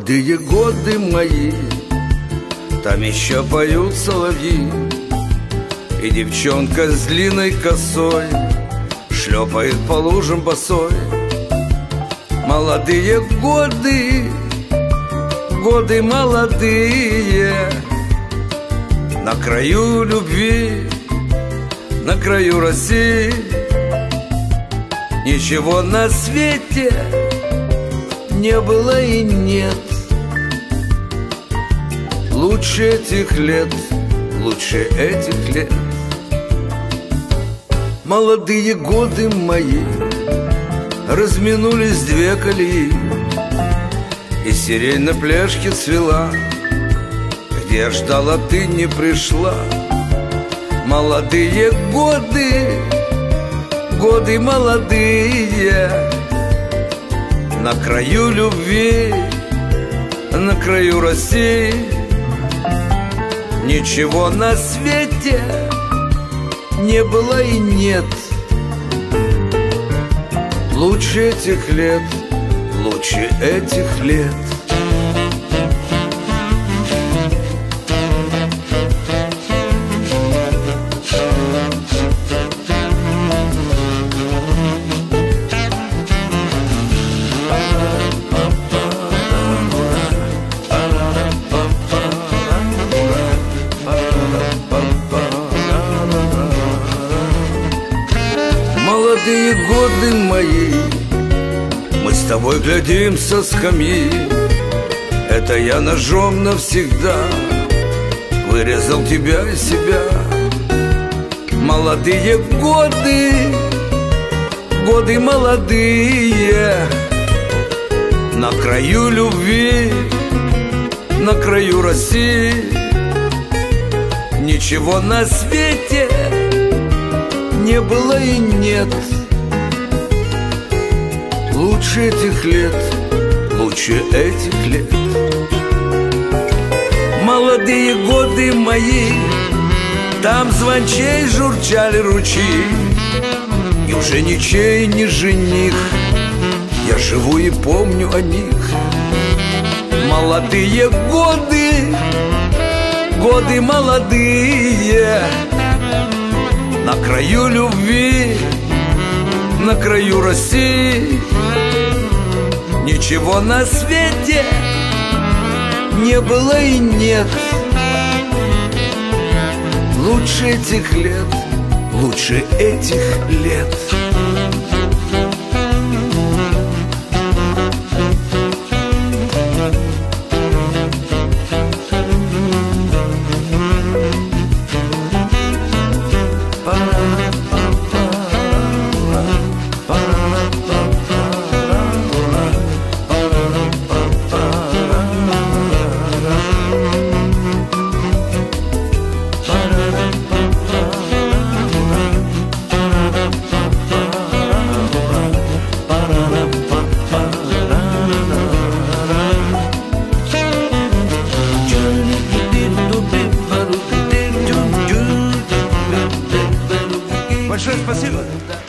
Молодые годы мои. Там еще поют соловьи. И девчонка с длинной косой Шлепает по лужам босой. Молодые годы Годы молодые. На краю любви На краю России. Ничего на свете не было и нет. Лучше этих лет, лучше этих лет. Молодые годы мои Разминулись две колеи И сирень на пляжке цвела. Где ждала, ты не пришла. Молодые годы Годы молодые на краю любви, на краю России. Ничего на свете не было и нет. Лучше этих лет, лучше этих лет молодые годы мои Мы с тобой глядим со скамьи Это я ножом навсегда Вырезал тебя и себя Молодые годы Годы молодые На краю любви На краю России Ничего на свете не было и нет. Лучше этих лет, лучше этих лет. Молодые годы мои Там звончей журчали ручьи. И уже ничей не жених Я живу и помню о них. Молодые годы Годы молодые. На краю любви, на краю России. Ничего на свете не было и нет. Лучше этих лет, лучше этих лет despacito.